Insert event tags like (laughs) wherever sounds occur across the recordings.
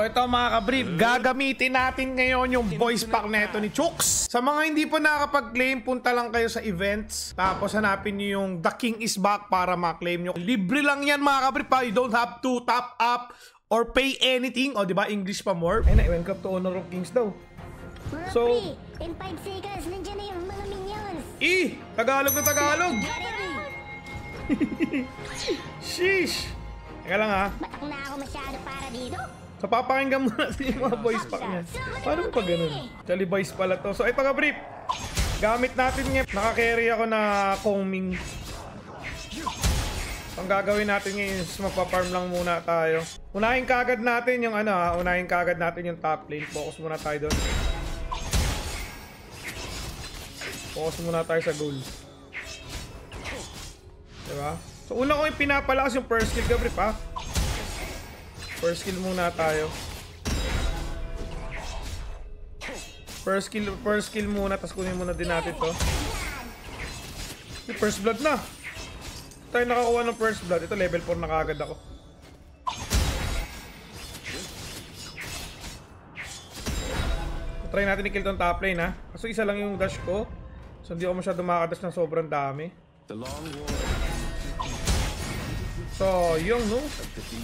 So ito mga kabrib, gagamitin natin ngayon yung voice pack neto ni Chooks. Sa mga hindi pa nakapag-claim, punta lang kayo sa events. Tapos hanapin nyo yung The King is Back para ma-claim nyo. Libre lang yan mga kabrib pa. You don't have to top up or pay anything. O di ba English pa more? Ay na, welcome to Honor of Kings daw. Mga So- pre, in 5 seconds, nandiyan na yung mga minions. Eh, Tagalog na Tagalog. (laughs) Sheesh. Teka lang ha. Batak na ako masyado para dito. So papakinggan muna natin yung mga voice pack niya. Paano pa ganun? Actually voice pala to. So ito ka brief. Gamit natin ngayon. Naka-carry ako na Kongming. Ang gagawin natin ngayon is magpa-farm lang muna tayo. Unahin kagad natin yung ano ha. Unahin kagad natin yung top lane. Focus muna tayo doon. Focus muna tayo sa goal. Diba? So una ko yung pinapalakas yung first skill ka brief ha. First skill muna tayo. First skill, first skill muna, tapos kunin muna din natin to. Yung First blood na. Tayo nakakuha ng first blood. Ito level 4 na kagad ako. Try natin i-kill tong top lane ha. Kaso isa lang yung dash ko. So hindi ako masyado makadash ng sobrang dami. The long war So, yung no?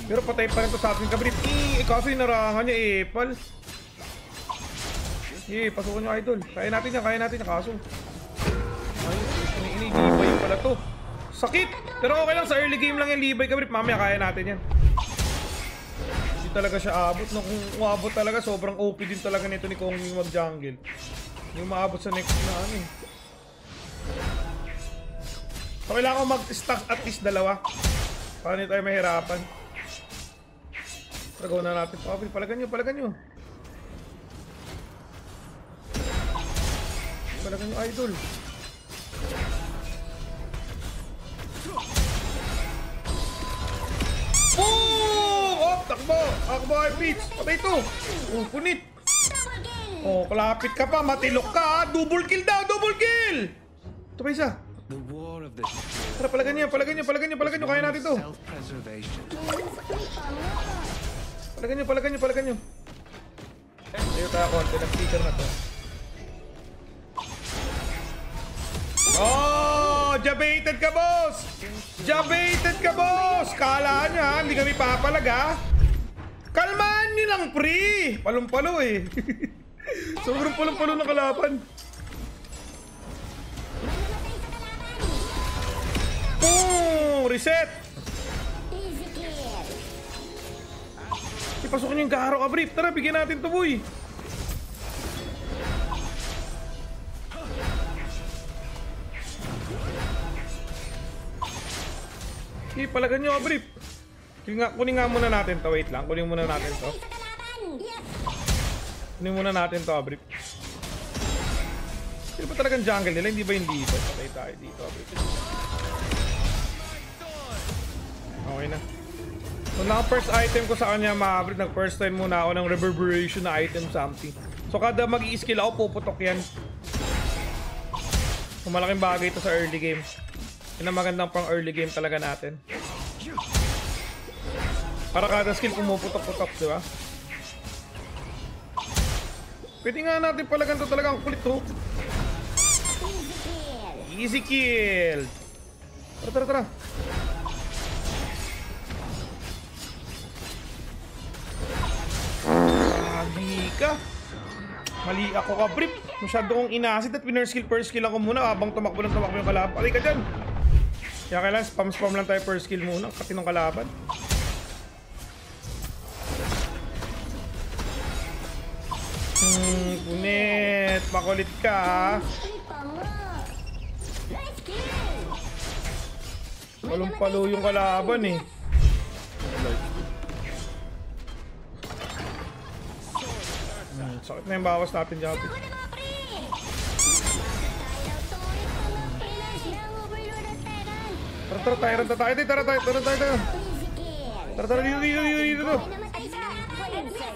Pero patay pa rin to sa ating kabrit. Eh, kaso yung narangan niya eh, pal. Eh, pasukan nyo idol. Kaya natin yan, kaya natin yan, kaso. Ay, ini libay pala to. Sakit! Pero okay lang, sa early game lang yung libay kabrit. Mamaya kaya natin yan. Hindi talaga siya abot. No, kung umabot talaga, sobrang OP din talaga nito ni Kong mag-jungle. Yung maabot sa next na ano eh. So, kailangan ko mag-stack at least dalawa. Hindi tayo mahirapan. Tagaw na natin. Okay, palagan nyo, palagan nyo. Palagan nyo, idol. Oh! Oh, takbo! Takbo ay Peach! Patay ito! Oh, punit! Oh, kalapit ka pa, matilok ka! Double kill daw! Double kill! Ito pa isa. Tara, palagan nyo, palagan nyo, palagan nyo, palagan nyo, kaya natin to. Palagan nyo, palagan nyo, palagan nyo. Tayo tayo konti, nag-speaker na to. Oh! Jabated ka, boss! Jabated ka, boss! Kala ha? Hindi kami papalag, ha? Kalmaan nyo lang, pre! Palong-palo, eh. (laughs) Sobrang palong-palo na kalaban. Reset! Ipasok niyo yung garo ka, brief. Tara, bigyan natin to, boy. Okay, palagan nyo ka, brief. Kunin nga, kunin nga muna natin to. Wait lang, kunin muna natin to. Kunin muna natin to, brief. Sino ba talagang jungle nila? Hindi ba yung dito? Patay tayo dito, brief. Okay na. So, na first item ko sa kanya, mga nag first time muna ako ng reverberation na item something. So, kada mag skill ako, puputok yan. So, malaking bagay ito sa early game. Yan ang magandang pang early game talaga natin. Para kada skill pumuputok-putok, di ba? Pwede nga natin palagan to talagang kulit to. Easy kill! Easy kill! Tara, tara, tara. Mali ka. Mali ako ka, Brip. Masyado kong inasid at winner skill, first skill ako muna habang tumakbo ng tumakbo yung kalaban. Pali ka dyan. Kaya kailangan spam-spam lang tayo first skill muna. Katinong kalaban. Hmm, punit. Makulit ka! Palong-palo yung kalaban eh. Hmm, sakit na yung bawas natin dyan. Ako! Tara, tara, tayo, tara, tayo, tara, tayo, tara, tayo, kill! Tara, tara, dito, dito, dito, dito.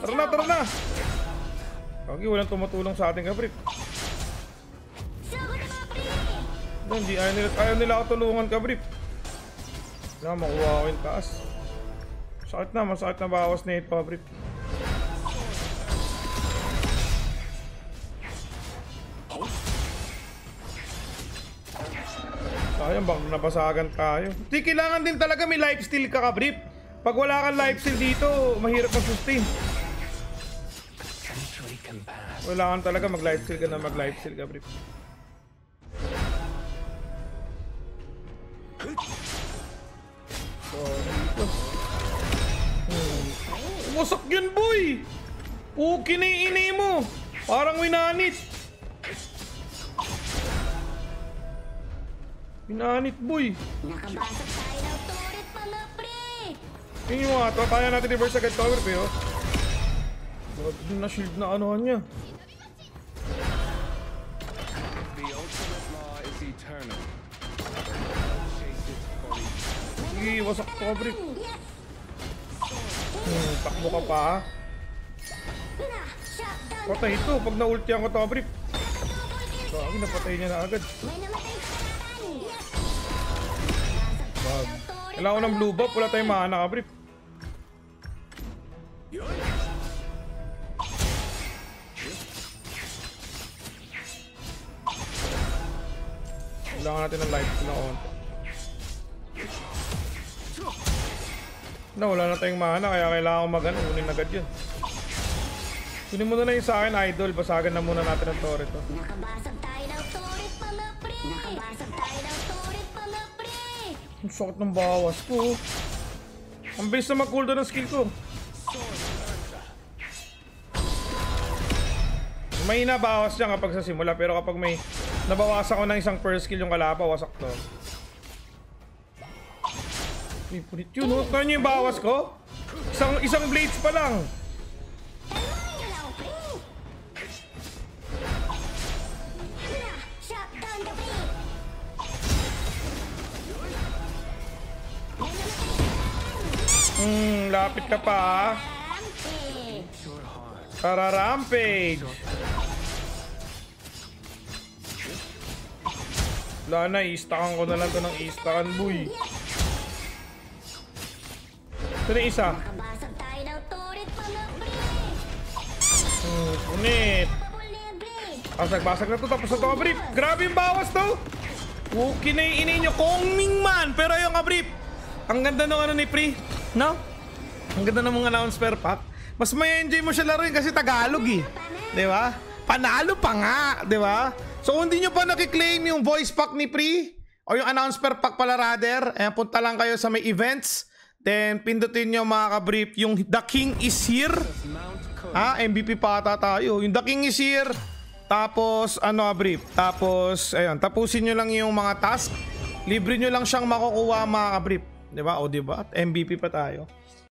Tara na, tara na. Kagi, walang tumutulong sa mga pre! Hindi, ayaw nila, ayaw nila ako tulungan kabrit. Wala, makuha ko yung taas. Sakit na, masakit na bawas na ito kabrit. Ayun, baka nabasagan tayo. Di, kailangan din talaga may lifesteal ka kabrip. Pag wala kang lifesteal dito, mahirap mag-sustain. Kailangan talaga mag-lifesteal ka na mag-lifesteal ka, brip. So, dito. Hmm. Wasak yun, boy! Puki na yung ini mo! Parang winanit! Winanit, boy! Nakabasag tayo ng turret mga pre! Yun yung mga to, kaya natin reverse agad cover pero Grabe na shield na ano niya. The ultimate law is eternal. Chase it for eternity. Sige, wasak to cover. Yes! Hmm, takbo ka pa ha. Na! Shutdown! Patay ito pag na-ulti ang to brief. Gagi, napatay niya na agad. Bag. Kailangan ko ng blue buff, wala tayong mana ka brief. Kailangan natin ng life na konti. Na, wala na tayong mana, kaya kailangan ko mag-ano, unin agad yun. Kunin mo na yung sa akin, idol. Basagan na muna natin ang turret. Oh. Nakabasag Ang sakit ng bawas ko. Ang bilis na mag-cooldown ng skill ko. May nabawas niya kapag sa simula pero kapag may nabawasan ko ng isang first skill yung kalapa, wasak to. May punit yun, oh. Kanya yung bawas ko? Isang, isang blades pa lang. Hmm, lapit ka pa heart. Para rampage. Wala na, istakan ko na lang to ng istakan, boy. Ito na isa. Hmm, pre! Basag-basag na to, tapos na to, kabrip. Grabe yung bawas to. Wuki na yung ini nyo, Kongming man. Pero yung kabrip, ang ganda ng ano ni Pri. No? Ang ganda ng mga announce per pack. Mas may enjoy mo siya laruin kasi Tagalog eh. Di ba? Panalo pa nga, di ba? So kung hindi nyo pa nakiklaim yung voice pack ni Pri, o yung announce per pack pala rather, ayan, punta lang kayo sa may events. Then pindutin nyo mga kabrip yung The King is Here. Ah, MVP pa ata tayo. Yung The King is here. Tapos, ano brief. Tapos, ayun, tapusin nyo lang yung mga task. Libre nyo lang siyang makukuha mga kabrief. Di ba? O di ba? At MVP pa tayo.